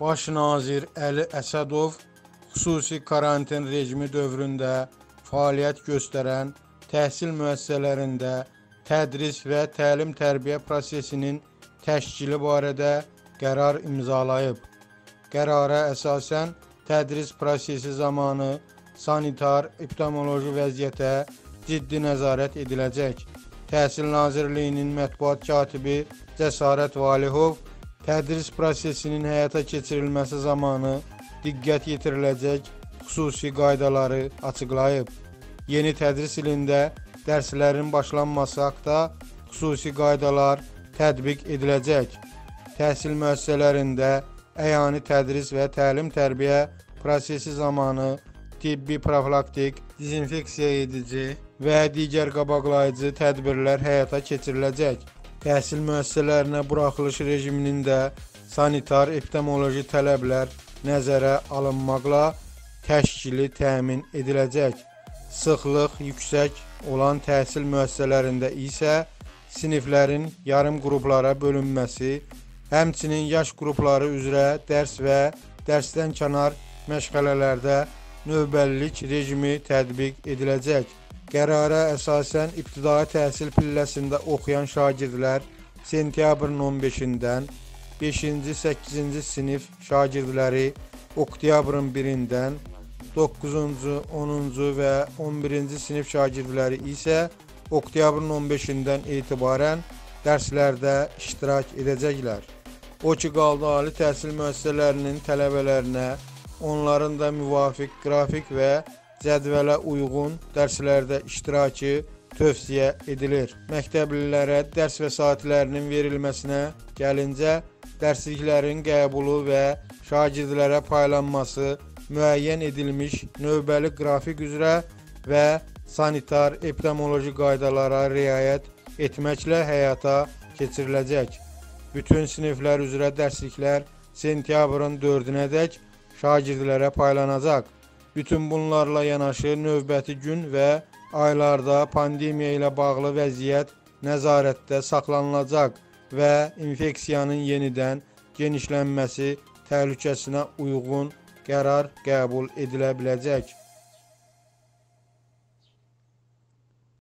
Baş nazir Əli Əsədov xüsusi karantin rejimi dövründə fəaliyyət göstərən təhsil müəssisələrində tədris və təlim-tərbiyə prosesinin təşkili barədə qərar imzalayıb. Qərara əsasən tədris prosesi zamanı sanitar epidemioloji vəziyyətə ciddi nəzarət ediləcək. Təhsil Nazirliyinin mətbuat katibi Cəsarət Valihov tədris prosesinin həyata keçirilməsi zamanı diqqət yetiriləcək xüsusi qaydaları açıqlayıb. Yeni tədris ilində dərslərin başlanması haqqında xüsusi qaydalar tətbiq ediləcək. Təhsil müəssisələrində əyani tədris və təlim-tərbiyə prosesi zamanı tibbi profilaktik, dezinfeksiya edici və digər qabaqlayıcı tədbirlər həyata keçiriləcək. Təhsil müəssisələrinə buraxılış rejiminin də sanitar epidemioloji tələblər nəzərə alınmaqla təşkili təmin ediləcək. Sıxlıq yüksək olan təhsil müəssisələrində isə siniflərin yarım qruplara bölünməsi, həmçinin yaş qrupları üzrə dərs və dərsdən kənar məşğələlərdə növbəlilik rejimi tətbiq ediləcək. Qərara əsasən ibtidai təhsil pilləsində oxuyan şagirdlər sentyabrın 15-dən, 5-ci, 8-ci sinif şagirdləri oktyabrın 1-dən, 9-cu, 10-cu və 11-ci sinif şagirdləri isə oktyabrın 15-dən etibarən dərslərdə iştirak edəcəklər. O ki, qaldı ali təhsil müəssisələrinin tələbələrinə onların da müvafiq qrafik və cədvələ uyğun dərslərdə iştirakı tövsiyə edilir. Məktəblilərə dərs vəsaitlərinin verilməsinə gəlincə, dərsliklərin qəbulu və şagirdlərə paylanması müəyyən edilmiş növbəli qrafik üzrə və sanitar epidemioloji qaydalara riayət etməklə həyata keçiriləcək. Bütün siniflər üzrə dərsliklər sentyabrın 4-ədək şagirdlərə paylanacaq. Bütün bunlarla yanaşı növbəti gün və aylarda pandemiya ilə bağlı vəziyyət nəzarətdə saxlanılacaq və infeksiyanın yenidən genişlənməsi təhlükəsinə uyğun qərar qəbul edilə biləcək.